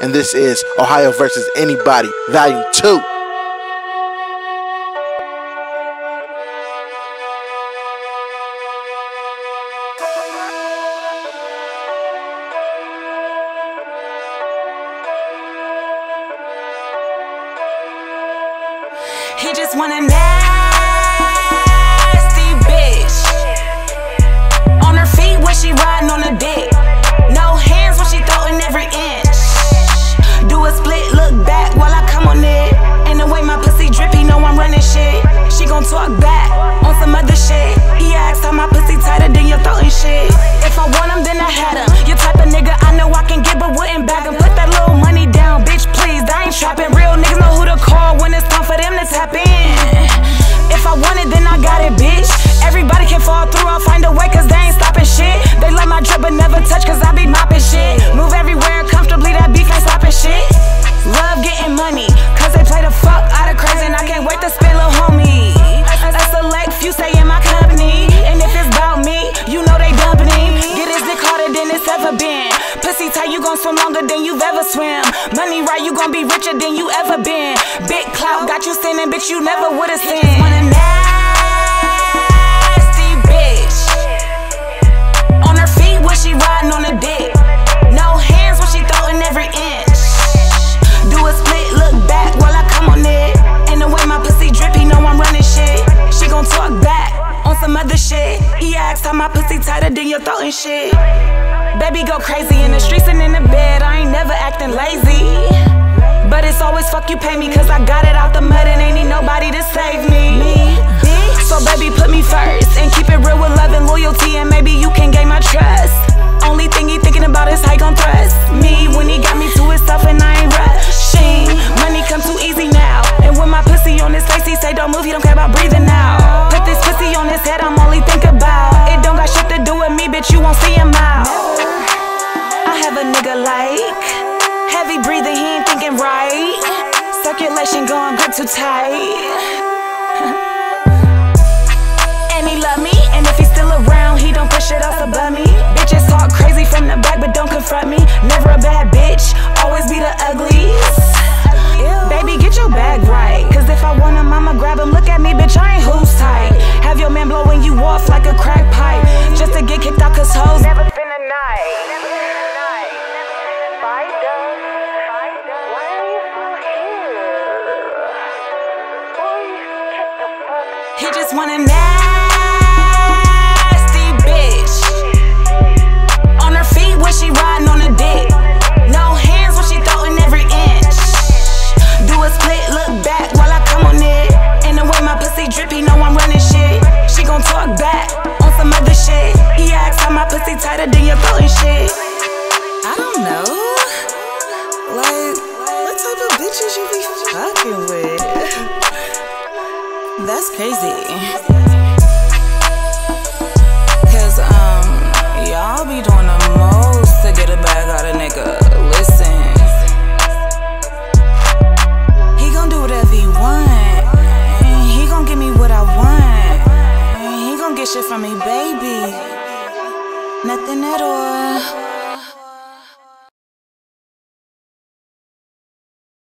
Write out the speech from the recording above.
and this is Ohio versus Anybody, Volume 2. He just want a Money right, you gon' be richer than you ever been. Big clout got you sinning, bitch, you never would've sinned. Want a nasty bitch. On her feet when she riding on a dick. No hands when she throwing every inch. Do a split, look back while I come on it. And the way my pussy drippy, know I'm running shit. She gon' talk back on some other shit. He asked how my pussy tighter than your throat and shit. Baby go crazy in the streets and in the bed. I ain't never acting lazy. But it's always fuck you pay me cause I got it out the mud and ain't need nobody to save me. So baby put me first and keep it real with Circulation going grip too tight. And he love me, and if he's still around, he don't push it off above me. Bitches talk crazy from the back, but don't confront me. Never a bad bitch, always be the uglies. Baby, get your bag right. Cause if I want him, I'ma grab him. Look at me, bitch, I ain't who's tight. Have your man blowing you off like a crack pipe. Just to get kicked out, cause hoes never spend the night. He just want a nasty bitch. On her feet when she riding on a dick. No hands when she throwing every inch. Do a split, look back while I come on it. And the way my pussy drippy, know I'm running shit. She gon' talk back on some other shit. He asked how my pussy tighter than your throat and shit. I don't know. Like, what type of bitches you be fucking with? that's crazy. Cause, um, y'all be doing the most to get a bag out of nigga. Listen. He gon' do whatever he want. He gon' give me what I want. He gon' get shit from me, baby. Nothing at all.